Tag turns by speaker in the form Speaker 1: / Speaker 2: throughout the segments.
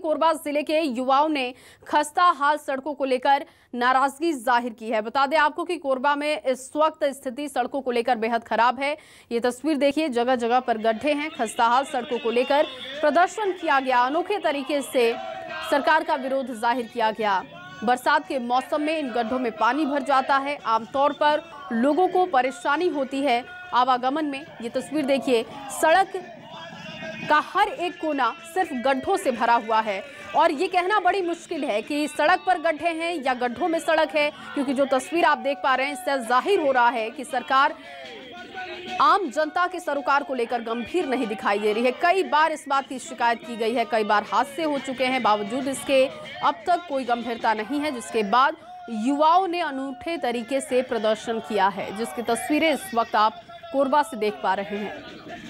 Speaker 1: कोरबा ज़िले के युवाओं ने खस्ता हाल सड़कों को लेकर नाराज़गी ज़ाहिर की है। बता दें आपको कि कोरबा में इस वक्त स्थिति सड़कों को लेकर बेहद खराब है। ये तस्वीर देखिए जगह जगह पर गड्ढे हैं। खस्ता हाल सड़कों को लेकर प्रदर्शन किया गया। अनोखे तरीके से सरकार का विरोध ज़ाहिर किया गया। बरसात के मौसम में इन गड्ढों में पानी भर जाता है। आमतौर पर लोगों को परेशानी होती है। आवागमन में ये तस्वीर देखिए, सड़क का हर एक कोना सिर्फ़ गड्ढों से भरा हुआ है। और ये कहना बड़ी मुश्किल है कि सड़क पर गड्ढे हैं या गड्ढों में सड़क है, क्योंकि जो तस्वीर आप देख पा रहे हैं, इससे ज़ाहिर हो रहा है कि सरकार आम जनता के सरोकार को लेकर गंभीर नहीं दिखाई दे रही है। कई बार इस बात की शिकायत की गई है, कई बार हादसे हो चुके हैं, बावजूद इसके अब तक कोई गंभीरता नहीं है, जिसके बाद युवाओं ने अनूठे तरीके से प्रदर्शन किया है, जिसकी तस्वीरें इस वक्त आप कोरबा से देख पा रहे हैं।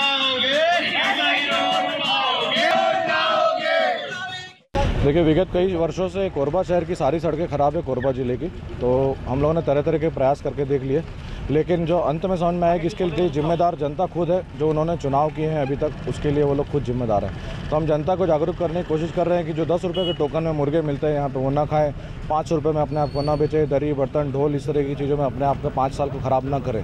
Speaker 2: देखिए, विगत कई वर्षों से कोरबा शहर की सारी सड़कें ख़राब है कोरबा ज़िले की तो हम लोगों ने तरह तरह के प्रयास करके देख लिए। लेकिन जो अंत में समझ में आया कि इसके लिए जिम्मेदार जनता खुद है, जो उन्होंने चुनाव किए हैं अभी तक, उसके लिए वो लोग खुद जिम्मेदार हैं। तो हम जनता को जागरूक करने की कोशिश कर रहे हैं कि जो दस रुपये के टोकन में मुर्गे मिलते हैं, यहाँ पर वो ना खाएँ, पाँच रुपये में अपने आप को ना बेचें, दरी, बर्तन, ढोल, इस तरह की चीज़ों में अपने आप को पाँच साल को ख़राब ना करें।